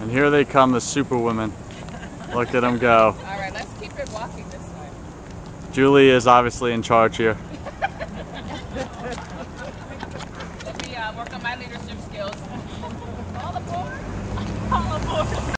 And here they come, the superwomen. Look at them go. All right, let's keep it walking this way. Julie is obviously in charge here. Let me uh, work on my leadership skills. All aboard! All aboard!